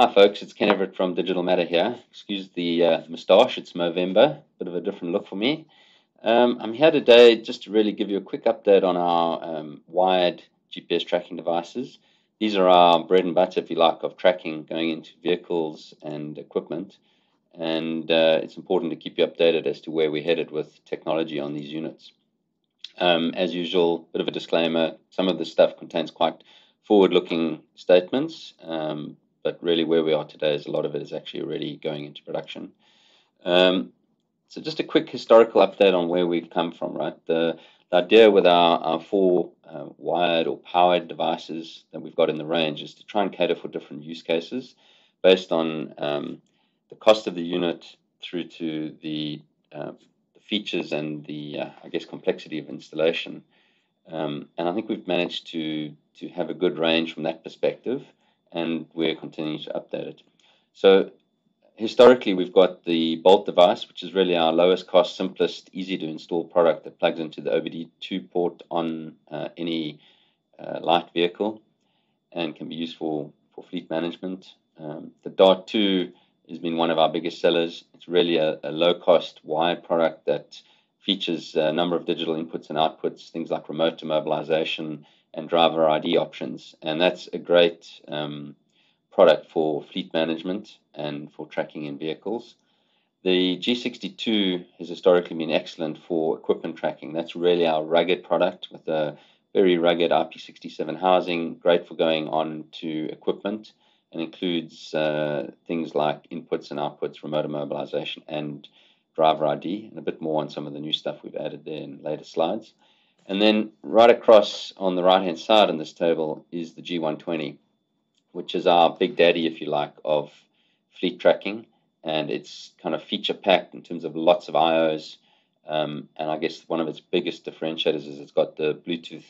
Hi, folks. It's Ken Everett from Digital Matter here. Excuse the uh, moustache. It's Movember. Bit of a different look for me. Um, I'm here today just to really give you a quick update on our um, wired GPS tracking devices. These are our bread and butter, if you like, of tracking going into vehicles and equipment. And uh, it's important to keep you updated as to where we're headed with technology on these units. Um, as usual, bit of a disclaimer some of this stuff contains quite forward looking statements. Um, but really where we are today is a lot of it is actually already going into production. Um, so just a quick historical update on where we've come from, right? The, the idea with our, our four uh, wired or powered devices that we've got in the range is to try and cater for different use cases based on um, the cost of the unit through to the, uh, the features and the, uh, I guess, complexity of installation. Um, and I think we've managed to, to have a good range from that perspective and we're continuing to update it. So historically, we've got the Bolt device, which is really our lowest cost, simplest, easy to install product that plugs into the OBD2 port on uh, any uh, light vehicle and can be used for, for fleet management. Um, the Dart 2 has been one of our biggest sellers. It's really a, a low cost wired product that features a number of digital inputs and outputs, things like remote demobilization, and driver ID options. And that's a great um, product for fleet management and for tracking in vehicles. The G62 has historically been excellent for equipment tracking. That's really our rugged product with a very rugged IP67 housing, great for going on to equipment and includes uh, things like inputs and outputs, remote immobilization, and driver ID, and a bit more on some of the new stuff we've added there in later slides. And then right across on the right hand side in this table is the G120, which is our big daddy, if you like, of fleet tracking. And it's kind of feature packed in terms of lots of IOs. Um, and I guess one of its biggest differentiators is it's got the Bluetooth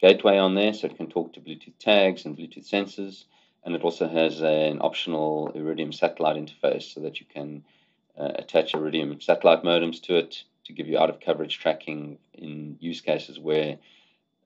gateway on there, so it can talk to Bluetooth tags and Bluetooth sensors. And it also has an optional Iridium satellite interface so that you can uh, attach Iridium satellite modems to it to give you out of coverage tracking in use cases where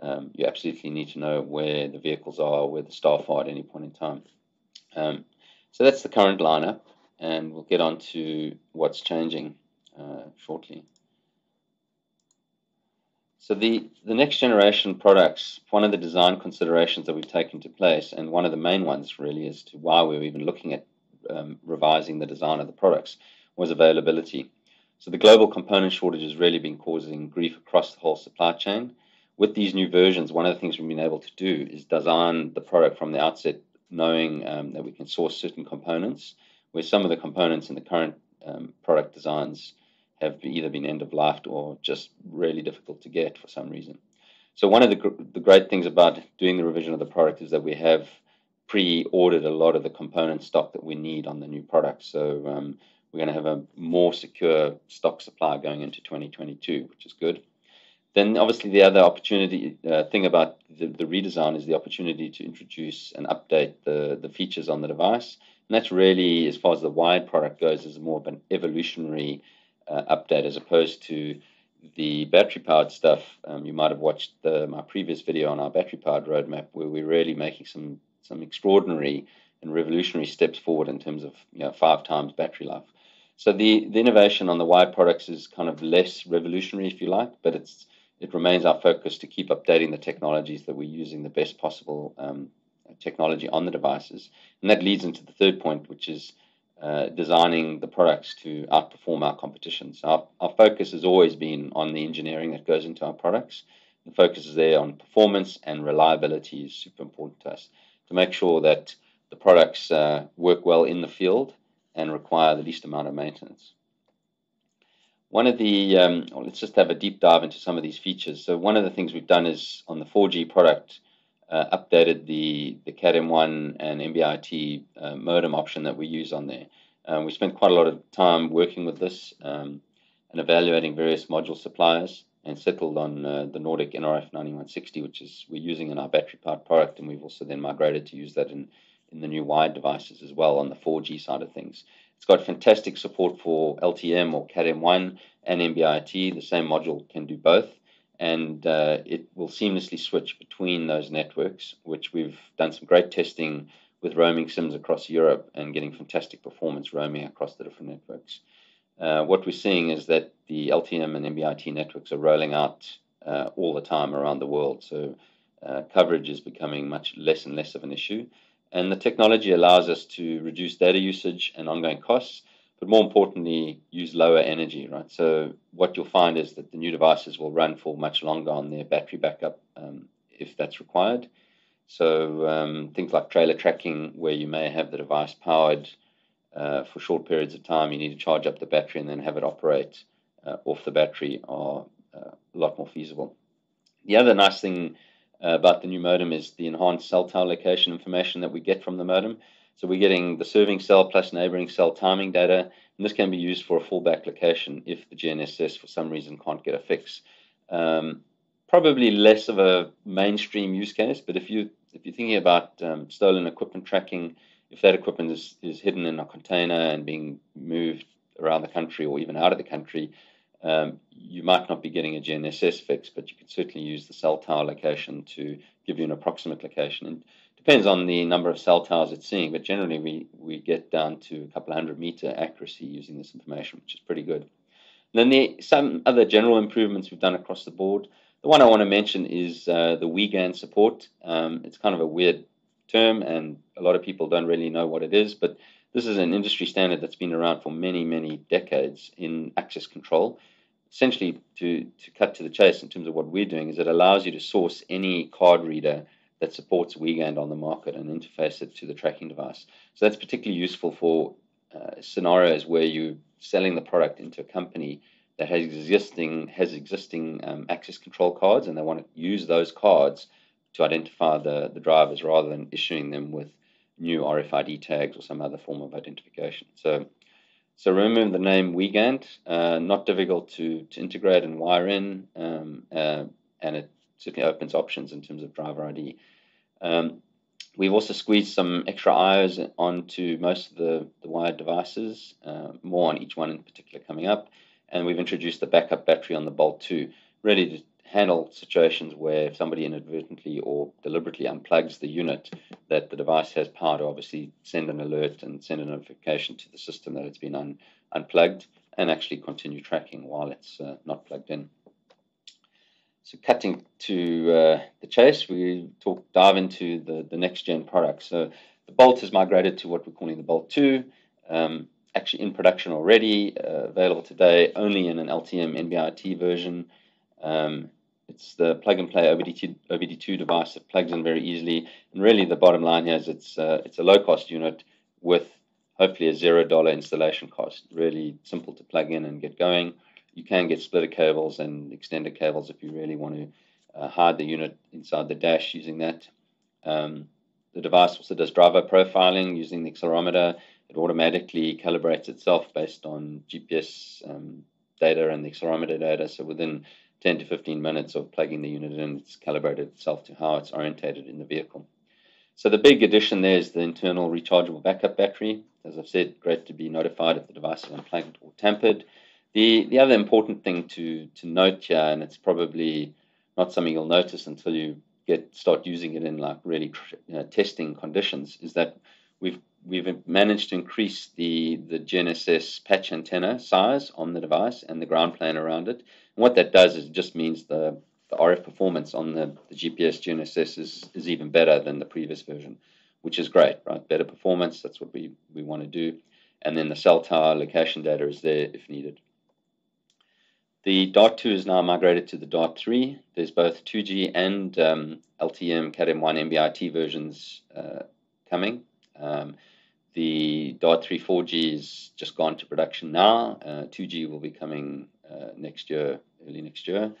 um, you absolutely need to know where the vehicles are, where the staff are at any point in time. Um, so that's the current lineup, and we'll get on to what's changing uh, shortly. So the, the next generation products, one of the design considerations that we've taken to place, and one of the main ones really as to why we were even looking at um, revising the design of the products, was availability. So the global component shortage has really been causing grief across the whole supply chain. With these new versions, one of the things we've been able to do is design the product from the outset, knowing um, that we can source certain components, where some of the components in the current um, product designs have either been end of life or just really difficult to get for some reason. So one of the, gr- the great things about doing the revision of the product is that we have pre-ordered a lot of the component stock that we need on the new product. So um, we're going to have a more secure stock supply going into 2022, which is good. Then, obviously, the other opportunity uh, thing about the, the, redesign is the opportunity to introduce and update the, the features on the device. And that's really, as far as the wired product goes, is more of an evolutionary uh, update as opposed to the battery powered stuff. Um, you might have watched the, my previous video on our battery powered roadmap, where we're really making some some extraordinary and revolutionary steps forward in terms of you know, five times battery life. So the, the innovation on the wired products is kind of less revolutionary, if you like, but it's it remains our focus to keep updating the technologies that we're using the best possible um, technology on the devices. And that leads into the third point, which is uh, designing the products to outperform our competition. So our, our focus has always been on the engineering that goes into our products. The focus is there on performance and reliability is super important to us to make sure that the products uh, work well in the field and require the least amount of maintenance. One of the, um, well, let's just have a deep dive into some of these features. So one of the things we've done is on the 4G product, uh, updated the, the CAT-M1 and NB-IoT uh, modem option that we use on there. Um, we spent quite a lot of time working with this um, and evaluating various module suppliers and settled on uh, the Nordic NRF 9160, which is we're using in our battery powered product, and we've also then migrated to use that in in the new wired devices as well on the 4G side of things. It's got fantastic support for LTE-M or CAT-M1 and NB-IoT. The same module can do both, and uh, it will seamlessly switch between those networks, which we've done some great testing with roaming SIMs across Europe and getting fantastic performance roaming across the different networks. Uh, what we're seeing is that the LTE-M and NB-IoT networks are rolling out uh, all the time around the world. So uh, coverage is becoming much less and less of an issue. And the technology allows us to reduce data usage and ongoing costs, but more importantly, use lower energy, right? So what you'll find is that the new devices will run for much longer on their battery backup um, if that's required. So um, things like trailer tracking, where you may have the device powered uh, for short periods of time, you need to charge up the battery and then have it operate uh, off the battery, are uh, a lot more feasible. The other nice thing about the new modem is the enhanced cell tower location information that we get from the modem. So we're getting the serving cell plus neighboring cell timing data, and this can be used for a fallback location if the GNSS for some reason can't get a fix. Um, probably less of a mainstream use case, but if you if you're thinking about um, stolen equipment tracking, if that equipment is, is hidden in a container and being moved around the country or even out of the country, um, you might not be getting a GNSS fix, but you could certainly use the cell tower location to give you an approximate location. And depends on the number of cell towers it's seeing, but generally we, we get down to a couple of hundred meter accuracy using this information, which is pretty good. And then the, some other general improvements we've done across the board. The one I want to mention is uh, the Wiegand support. Um, it's kind of a weird term, and a lot of people don't really know what it is, but this is an industry standard that's been around for many, many decades in access control. Essentially, to, to cut to the chase in terms of what we're doing, is it allows you to source any card reader that supports Wiegand on the market and interface it to the tracking device. So that's particularly useful for uh, scenarios where you're selling the product into a company that has existing has existing um, access control cards, and they want to use those cards to identify the, the drivers rather than issuing them with new RFID tags or some other form of identification. So, so remember the name Wiegand, uh, not difficult to, to integrate and wire in, um, uh, and it certainly opens options in terms of driver ID. Um, we've also squeezed some extra IOs onto most of the, the wired devices, uh, more on each one in particular coming up and we've introduced the backup battery on the Bolt 2, ready to handle situations where if somebody inadvertently or deliberately unplugs the unit, that the device has power to obviously send an alert and send a notification to the system that it's been un- unplugged and actually continue tracking while it's uh, not plugged in. So cutting to uh, the chase, we talk dive into the, the next gen product. So the Bolt has migrated to what we're calling the Bolt 2. Um, actually in production already, uh, available today only in an LTE-M NB-IoT version. Um, it's the plug and play OBD2, OBD2 device that plugs in very easily. And really, the bottom line here is it's uh, it's a low cost unit with hopefully a zero dollar installation cost. Really simple to plug in and get going. You can get splitter cables and extended cables if you really want to uh, hide the unit inside the dash using that. Um, the device also does driver profiling using the accelerometer it automatically calibrates itself based on GPS um, data and the accelerometer data. So within 10 to 15 minutes of plugging the unit in, it's calibrated itself to how it's orientated in the vehicle. So the big addition there is the internal rechargeable backup battery. As I've said, great to be notified if the device is unplugged or tampered. The, the other important thing to, to note here, and it's probably not something you'll notice until you get start using it in like really uh, testing conditions, is that we've we've managed to increase the, the GNSS patch antenna size on the device and the ground plane around it. What that does is it just means the, the RF performance on the, the GPS GNSS is, is even better than the previous version, which is great, right? Better performance, that's what we, we want to do. And then the cell tower location data is there if needed. The Dart 2 is now migrated to the Dart 3. There's both 2G and um, LTE-M CAT-M1 NB-IoT versions uh, coming. Um, the Dart 3 4G is just gone to production now. Uh, 2G will be coming uh, next year, early next year.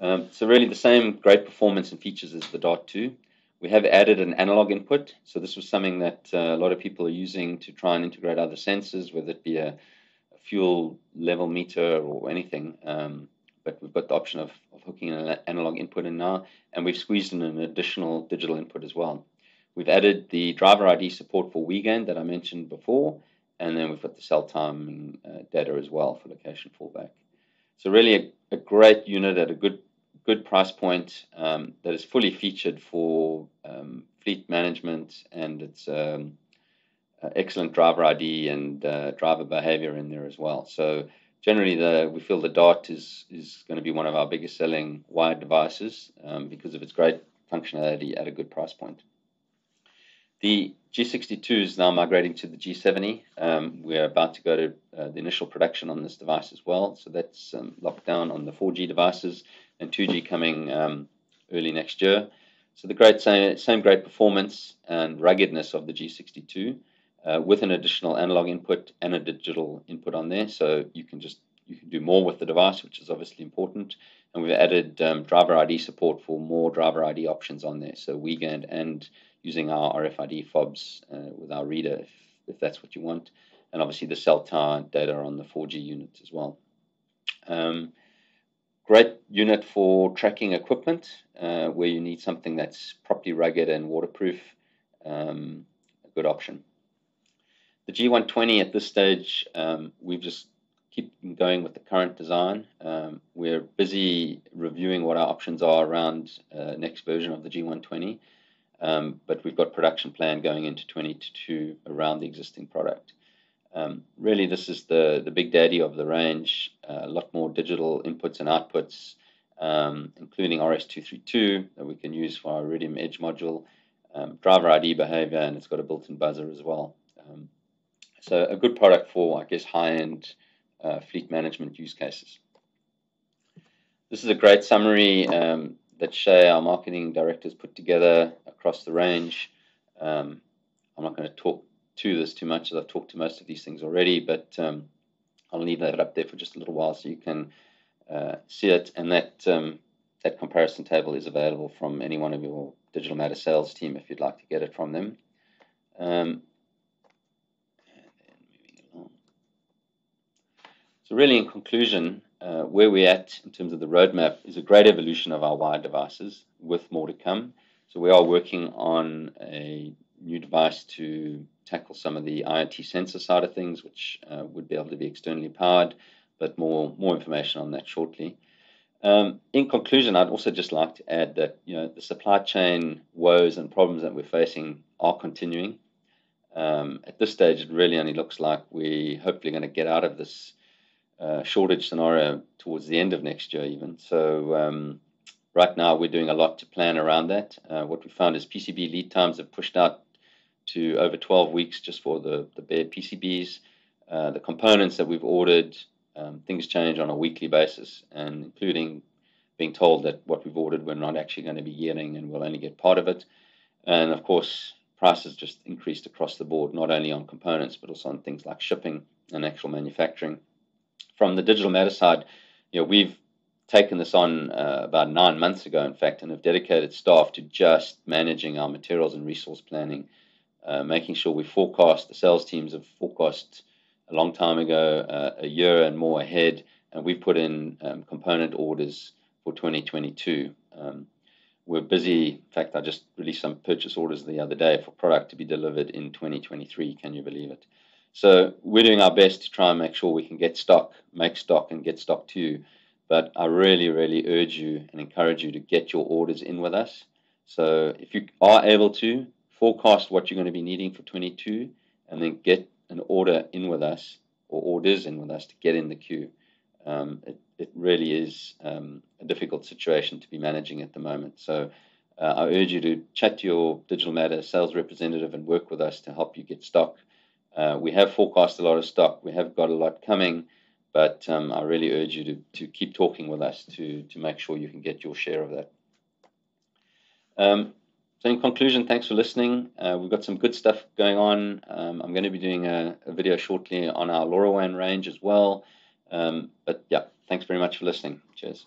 Um, so really the same great performance and features as the Dart 2. We have added an analog input. So this was something that uh, a lot of people are using to try and integrate other sensors, whether it be a, a fuel level meter or anything. Um, but we've got the option of, of hooking an analog input in now, and we've squeezed in an additional digital input as well. We've added the driver ID support for Wiegand that I mentioned before, and then we've got the cell timing uh, data as well for location fallback. So really a, a, great unit at a good good price point um, that is fully featured for um, fleet management and it's um, uh, excellent driver ID and uh, driver behavior in there as well. So generally, the we feel the Dart is is going to be one of our biggest selling wired devices um, because of its great functionality at a good price point. The G62 is now migrating to the G70. Um, we're about to go to uh, the initial production on this device as well. So that's um, locked down on the 4G devices and 2G coming um, early next year. So the great same, same great performance and ruggedness of the G62 uh, with an additional analog input and a digital input on there. So you can just you can do more with the device, which is obviously important. And we've added um, driver ID support for more driver ID options on there. So Wiegand and using our RFID fobs uh, with our reader if, if that's what you want. And obviously the cell tower data on the 4G unit as well. Um, great unit for tracking equipment uh, where you need something that's properly rugged and waterproof. Um, a good option. The G120 at this stage, um, we've just keep going with the current design. Um, we're busy reviewing what our options are around uh, next version of the G120, um, but we've got production plan going into 2022 around the existing product. Um, really, this is the, the big daddy of the range, uh, a lot more digital inputs and outputs, um, including RS232 that we can use for our Iridium Edge module, um, driver ID behavior, and it's got a built-in buzzer as well. Um, so a good product for, I guess, high-end uh, fleet management use cases. This is a great summary um, that Shay, our marketing directors, put together across the range. Um, I'm not going to talk to this too much as I've talked to most of these things already, but um, I'll leave that up there for just a little while so you can uh, see it. And that um, that comparison table is available from any one of your Digital Matter sales team if you'd like to get it from them. Um, So really, in conclusion, uh, where we're at in terms of the roadmap is a great evolution of our wired devices with more to come. So we are working on a new device to tackle some of the IoT sensor side of things, which uh, would be able to be externally powered, but more more information on that shortly. Um, in conclusion, I'd also just like to add that you know the supply chain woes and problems that we're facing are continuing. Um, at this stage, it really only looks like we're hopefully going to get out of this shortage scenario towards the end of next year, even. So, um, right now, we're doing a lot to plan around that. Uh, what we found is PCB lead times have pushed out to over 12 weeks just for the, the bare PCBs. Uh, the components that we've ordered, um, things change on a weekly basis, and including being told that what we've ordered we're not actually going to be getting and we'll only get part of it. And of course, prices just increased across the board, not only on components, but also on things like shipping and actual manufacturing from the Digital Matter side, you know, we've taken this on uh, about nine months ago, in fact, and have dedicated staff to just managing our materials and resource planning, uh, making sure we forecast. The sales teams have forecast a long time ago, uh, a year and more ahead, and we've put in um, component orders for 2022. Um, we're busy. In fact, I just released some purchase orders the other day for product to be delivered in 2023. Can you believe it? So we're doing our best to try and make sure we can get stock, make stock, and get stock to you. But I really, really urge you and encourage you to get your orders in with us. So if you are able to, forecast what you're going to be needing for 22 and then get an order in with us or orders in with us to get in the queue. Um, it, it really is um, a difficult situation to be managing at the moment. So uh, I urge you to chat to your Digital Matter sales representative and work with us to help you get stock. Uh, we have forecast a lot of stock. We have got a lot coming, but um, I really urge you to, to keep talking with us to, to make sure you can get your share of that. Um, so in conclusion, thanks for listening. Uh, we've got some good stuff going on. Um, I'm going to be doing a, a, video shortly on our LoRaWAN range as well. Um, but yeah, thanks very much for listening. Cheers.